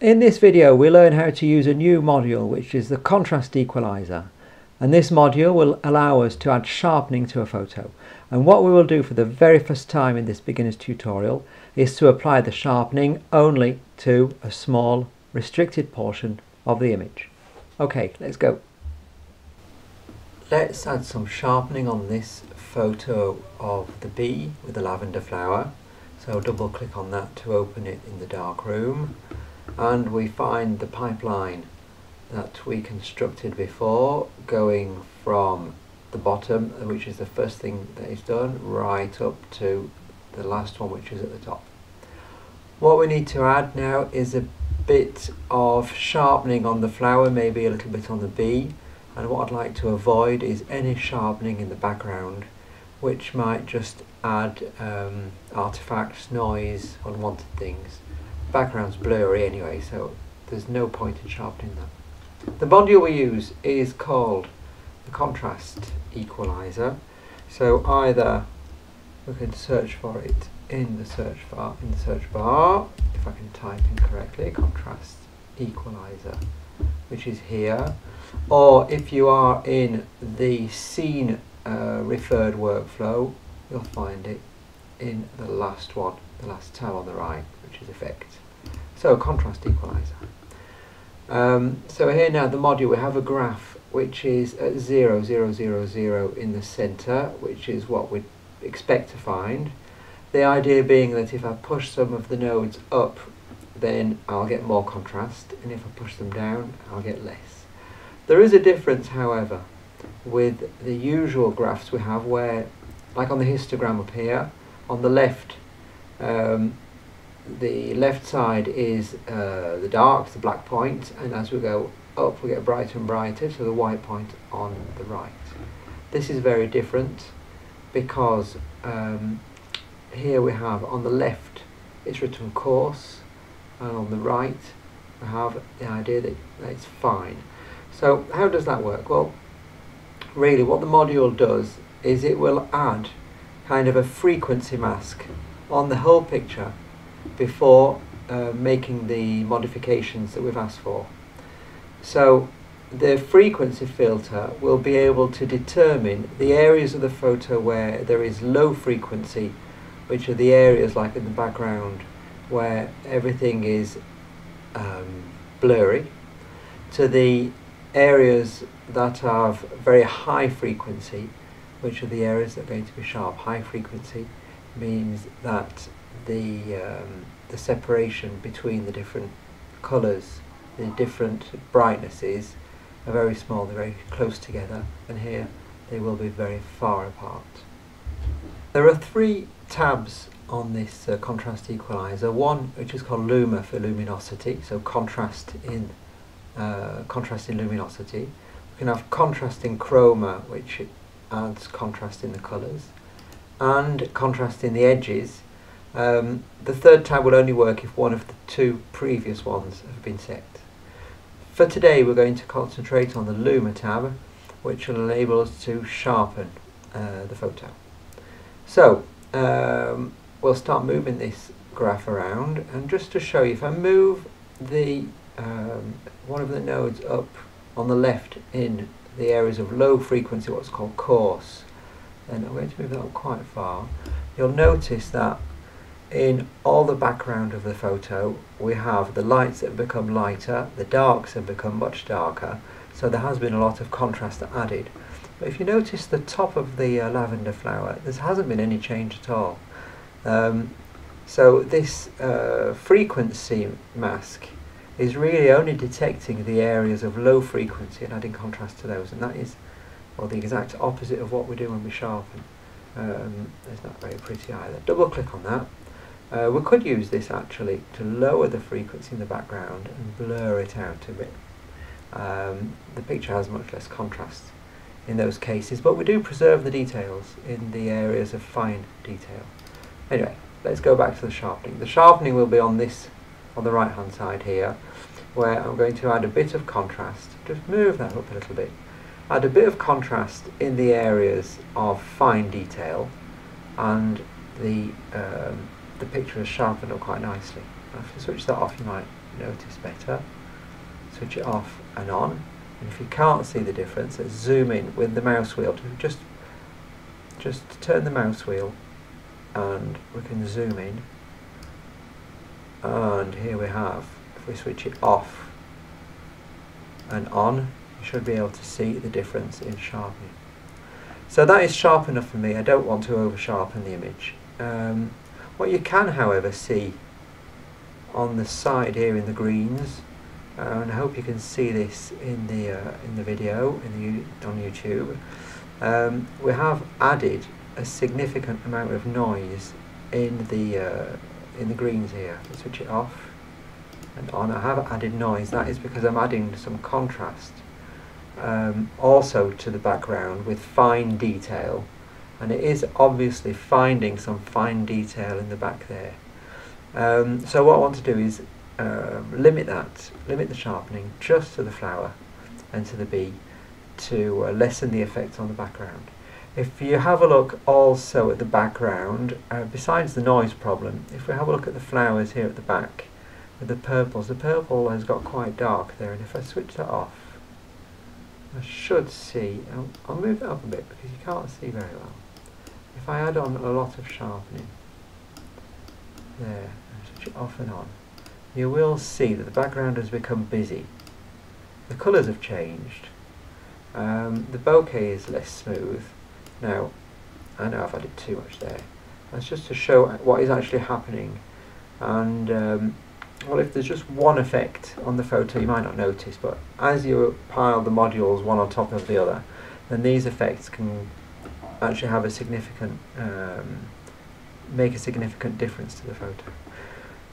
In this video we learn how to use a new module which is the contrast equalizer and this module will allow us to add sharpening to a photo and what we will do for the very first time in this beginner's tutorial is to apply the sharpening only to a small restricted portion of the image. Okay, let's go. Let's add some sharpening on this photo of the bee with the lavender flower. So double click on that to open it in the dark room and we find the pipeline that we constructed before going from the bottom which is the first thing that is done right up to the last one which is at the top. What we need to add now is a bit of sharpening on the flower, maybe a little bit on the bee and what I'd like to avoid is any sharpening in the background which might just add um, artifacts, noise, unwanted things background's blurry anyway, so there's no point in sharpening that. The module we use is called the contrast equalizer. So either we can search for it in the search bar, in the search bar, if I can type in correctly, contrast equalizer, which is here, or if you are in the scene uh, referred workflow, you'll find it in the last one, the last tab on the right, which is effect. So contrast equalizer. Um, so here now the module we have a graph which is at 0, 0, 0, 0 in the centre, which is what we'd expect to find. The idea being that if I push some of the nodes up, then I'll get more contrast, and if I push them down, I'll get less. There is a difference, however, with the usual graphs we have where, like on the histogram up here, on the left, um, the left side is uh, the dark, the black point, and as we go up we get brighter and brighter, so the white point on the right. This is very different because um, here we have on the left it's written coarse, and on the right we have the idea that it's fine. So how does that work? Well, really what the module does is it will add kind of a frequency mask on the whole picture before uh, making the modifications that we've asked for. So the frequency filter will be able to determine the areas of the photo where there is low frequency, which are the areas like in the background where everything is um, blurry, to the areas that have very high frequency, which are the areas that are going to be sharp. High frequency means that the um, the separation between the different colours, the different brightnesses are very small, they're very close together, and here they will be very far apart. There are three tabs on this uh, contrast equalizer. One which is called Luma for luminosity, so contrast in uh, contrast in luminosity. We can have contrast in chroma, which adds contrast in the colours, and contrast in the edges, um, the third tab will only work if one of the two previous ones have been set. For today we're going to concentrate on the Luma tab which will enable us to sharpen uh, the photo. So um, we'll start moving this graph around and just to show you if I move the um, one of the nodes up on the left in the areas of low frequency what's called coarse then I'm going to move that up quite far you'll notice that in all the background of the photo we have the lights that have become lighter, the darks have become much darker, so there has been a lot of contrast added. But if you notice the top of the uh, lavender flower, there hasn't been any change at all. Um, so this uh, frequency mask is really only detecting the areas of low frequency and adding contrast to those, and that is well, the exact opposite of what we do when we sharpen. Um, it's not very pretty either. Double click on that uh, we could use this actually to lower the frequency in the background and blur it out a bit. Um, the picture has much less contrast in those cases, but we do preserve the details in the areas of fine detail. Anyway, let's go back to the sharpening. The sharpening will be on this, on the right hand side here, where I'm going to add a bit of contrast. Just move that up a little bit. Add a bit of contrast in the areas of fine detail and the um, the picture is sharpened up quite nicely. If you switch that off you might notice better. Switch it off and on. And if you can't see the difference, let's zoom in with the mouse wheel. Just, just turn the mouse wheel and we can zoom in. And here we have, if we switch it off and on, you should be able to see the difference in sharpening. So that is sharp enough for me. I don't want to over sharpen the image. Um, what you can, however, see on the side here in the greens, uh, and I hope you can see this in the uh, in the video in the on YouTube. Um, we have added a significant amount of noise in the uh, in the greens here. Let's switch it off and on. I have added noise. That is because I'm adding some contrast um, also to the background with fine detail and it is obviously finding some fine detail in the back there. Um, so what I want to do is uh, limit that, limit the sharpening just to the flower and to the bee to uh, lessen the effect on the background. If you have a look also at the background, uh, besides the noise problem, if we have a look at the flowers here at the back, with the purples, the purple has got quite dark there and if I switch that off I should see, I'll, I'll move it up a bit because you can't see very well. If I add on a lot of sharpening, there, switch it off and on, you will see that the background has become busy. The colours have changed. Um, the bokeh is less smooth. Now, I know I've added too much there. That's just to show what is actually happening. And um, well if there's just one effect on the photo you might not notice but as you pile the modules one on top of the other then these effects can actually have a significant um, make a significant difference to the photo.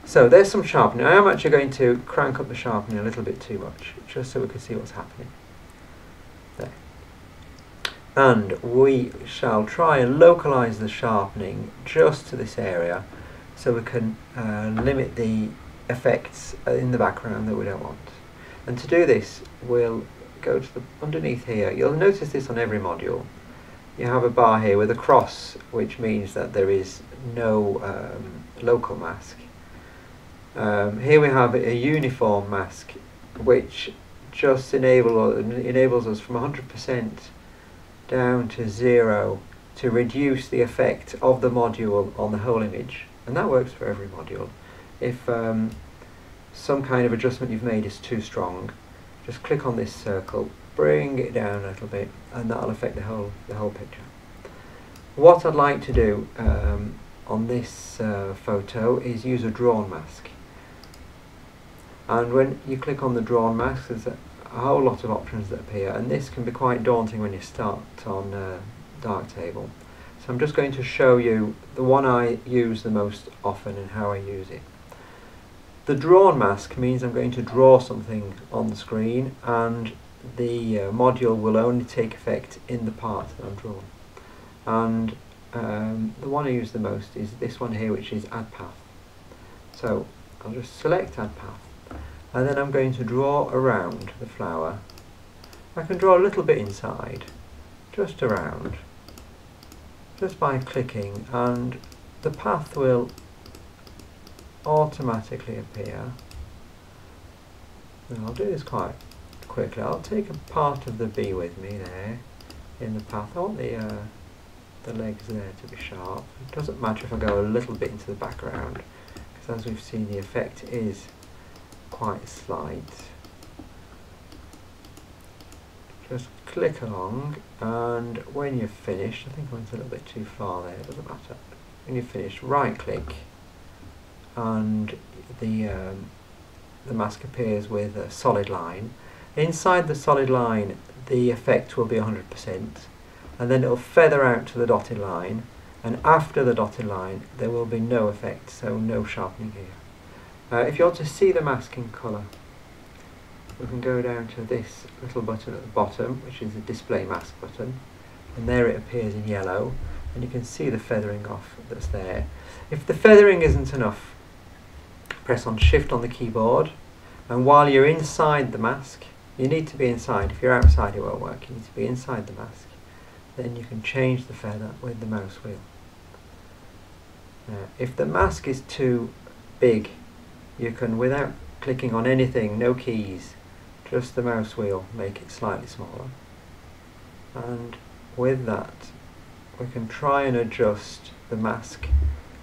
So there's some sharpening. I am actually going to crank up the sharpening a little bit too much just so we can see what's happening. There. And we shall try and localize the sharpening just to this area so we can uh, limit the effects in the background that we don't want. And to do this, we'll go to the underneath here. You'll notice this on every module. You have a bar here with a cross, which means that there is no um, local mask. Um, here we have a uniform mask, which just enable, enables us from 100% down to zero to reduce the effect of the module on the whole image. And that works for every module if um, some kind of adjustment you've made is too strong, just click on this circle, bring it down a little bit, and that'll affect the whole the whole picture. What I'd like to do um, on this uh, photo is use a drawn mask. And when you click on the drawn mask, there's a, whole lot of options that appear, and this can be quite daunting when you start on uh, Darktable. So I'm just going to show you the one I use the most often and how I use it. The drawn mask means I'm going to draw something on the screen and the uh, module will only take effect in the part that I'm drawing. And um, the one I use the most is this one here which is add path. So I'll just select add path and then I'm going to draw around the flower. I can draw a little bit inside, just around, just by clicking and the path will automatically appear. And I'll do this quite quickly. I'll take a part of the bee with me there in the path. I want the, uh, the legs there to be sharp. It doesn't matter if I go a little bit into the background because as we've seen the effect is quite slight. Just click along and when you're finished, I think I went a little bit too far there, it doesn't matter. When you're finished, right click and the, um, the mask appears with a solid line. Inside the solid line the effect will be 100% and then it will feather out to the dotted line and after the dotted line there will be no effect, so no sharpening here. Uh, if you want to see the mask in colour, we can go down to this little button at the bottom, which is the display mask button, and there it appears in yellow, and you can see the feathering off that's there. If the feathering isn't enough, press on shift on the keyboard and while you're inside the mask you need to be inside. If you're outside it won't work. You need to be inside the mask. Then you can change the feather with the mouse wheel. Now, if the mask is too big you can, without clicking on anything, no keys, just the mouse wheel, make it slightly smaller. And with that, we can try and adjust the mask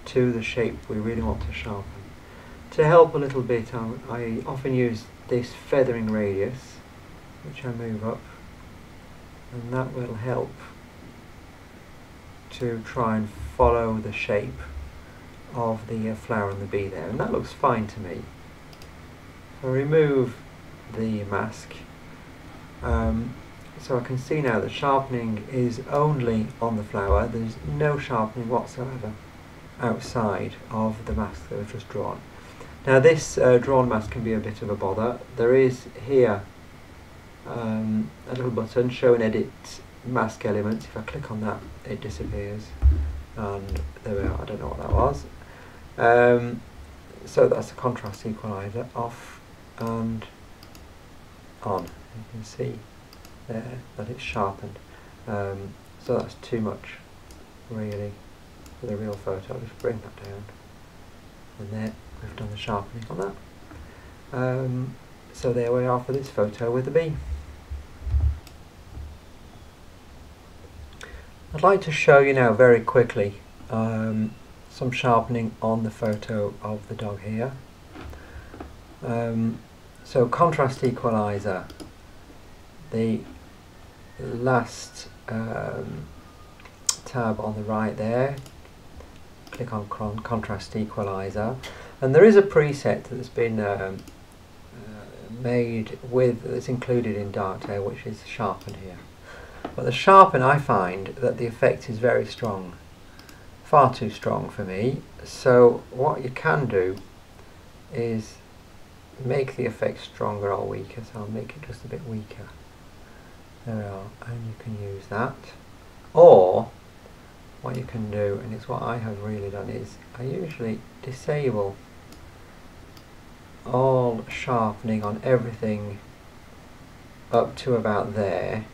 to the shape we really want to sharpen. To help a little bit, I, I often use this feathering radius, which I move up, and that will help to try and follow the shape of the uh, flower and the bee there, and that looks fine to me. So remove the mask. Um, so I can see now that sharpening is only on the flower, there's no sharpening whatsoever outside of the mask that we've just drawn. Now this uh, drawn mask can be a bit of a bother. There is here um, a little button, show and edit mask elements. If I click on that it disappears and there we are, I don't know what that was. Um, so that's the contrast equalizer off and on. You can see there that it's sharpened. Um, so that's too much really for the real photo. I'll just bring that down. And there we've done the sharpening on that. Um, so there we are for this photo with the bee. I'd like to show you now very quickly um, some sharpening on the photo of the dog here. Um, so contrast equalizer, the last um, tab on the right there, click on contrast equalizer and there is a preset that's been um, uh, made with, that's included in Darktable which is sharpen here. But the sharpen I find that the effect is very strong far too strong for me. So what you can do is make the effect stronger or weaker. So I'll make it just a bit weaker. There we are. And you can use that. Or what you can do, and it's what I have really done, is I usually disable all sharpening on everything up to about there,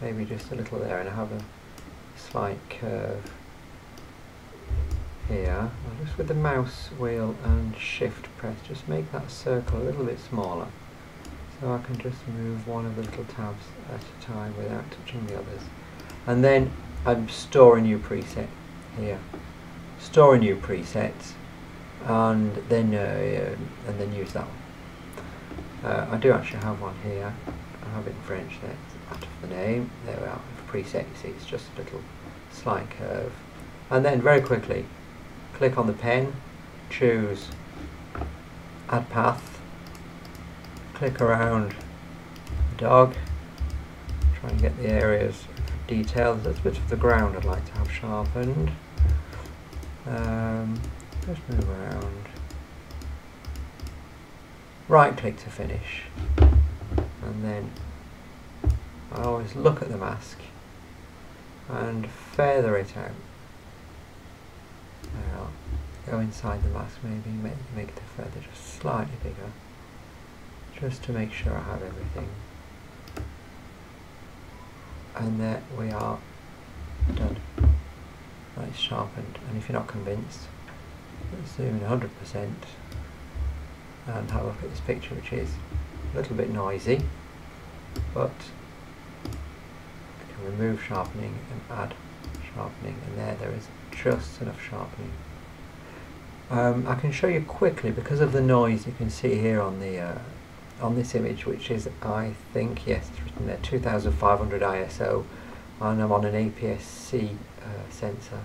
maybe just a little there, and I have a slight curve here, just with the mouse wheel and shift press, just make that circle a little bit smaller. So I can just move one of the little tabs at a time without touching the others. And then I'm store a new preset here. Store a new preset and then uh, and then use that one. Uh, I do actually have one here. I have it in French there, out of the name. There we are, preset, you see it's just a little slight curve. And then very quickly click on the pen, choose add path, click around the dog, try and get the areas detailed. There's a bit of the ground I'd like to have sharpened. Um, just move around. Right click to finish. And then I always look at the mask and feather it out go inside the mask maybe, make, make the feather just slightly bigger, just to make sure I have everything. And there we are done. That's sharpened. And if you're not convinced, let's zoom in 100% and have a look at this picture which is a little bit noisy, but remove sharpening and add sharpening and there there is just enough sharpening um, I can show you quickly because of the noise you can see here on the uh, on this image which is I think yes it's written there 2500 ISO and I'm on an APS-C uh, sensor.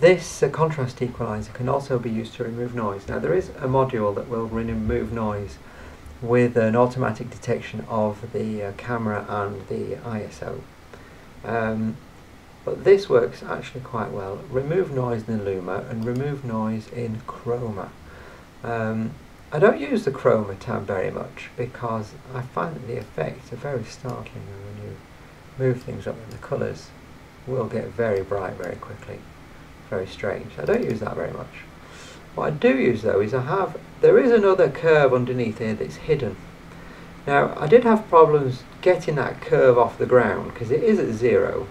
This uh, contrast equalizer can also be used to remove noise. Now there is a module that will remove noise with an automatic detection of the uh, camera and the ISO. Um, but this works actually quite well. Remove noise in the Luma and remove noise in Chroma. Um, I don't use the Chroma tab very much because I find that the effects are very startling when you move things up and the colours will get very bright very quickly. Very strange. I don't use that very much. What I do use though is I have, there is another curve underneath here that's hidden. Now I did have problems getting that curve off the ground because it is at zero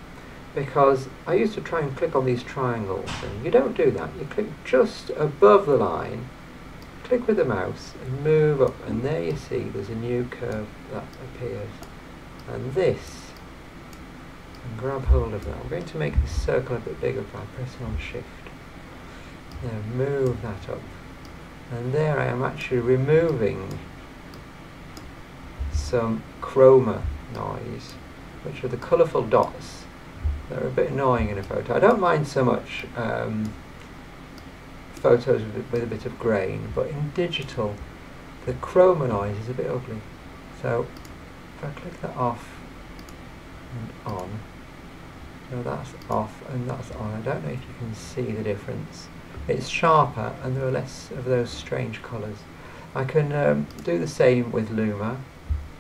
because I used to try and click on these triangles and you don't do that. You click just above the line click with the mouse and move up and there you see there's a new curve that appears and this and grab hold of that. I'm going to make this circle a bit bigger by pressing on shift. Now move that up and there I am actually removing some chroma noise which are the colourful dots They're a bit annoying in a photo. I don't mind so much um, photos with, with a bit of grain, but in digital, the chroma noise is a bit ugly. So if I click that off and on, so that's off and that's on. I don't know if you can see the difference. It's sharper and there are less of those strange colours. I can um, do the same with Luma.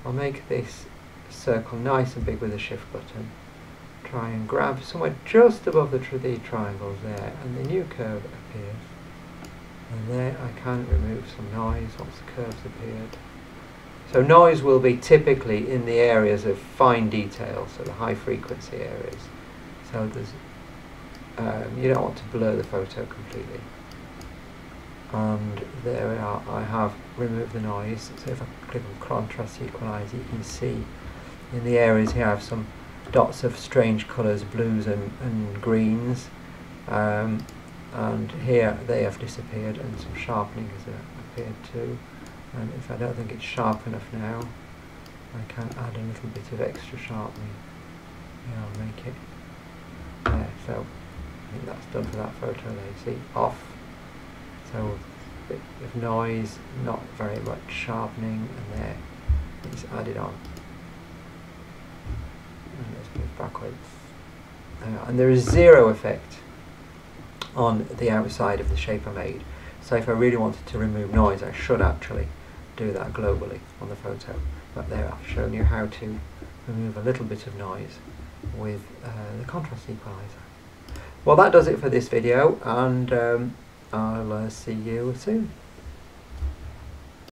I'll make this circle nice and big with the shift button. Try and grab somewhere just above the, tri the triangles there and the new curve appears. And there I can remove some noise once the curves appeared. So noise will be typically in the areas of fine detail, so the high frequency areas. So there's, um, you don't want to blur the photo completely. And there we are, I have removed the noise. So if I click on contrast equalizer, you can see in the areas here I have some dots of strange colours, blues and, and greens. Um, and here they have disappeared and some sharpening has uh, appeared too. And if I don't think it's sharp enough now I can add a little bit of extra sharpening. Yeah I'll make it. There so I think that's done for that photo there. See off so a bit of noise not very much sharpening and there it's added on and let's move backwards uh, and there is zero effect on the outside of the shape I made. So if I really wanted to remove noise, I should actually do that globally on the photo. But there I've shown you how to remove a little bit of noise with uh, the contrast equalizer. Well that does it for this video and um, I'll uh, see you soon.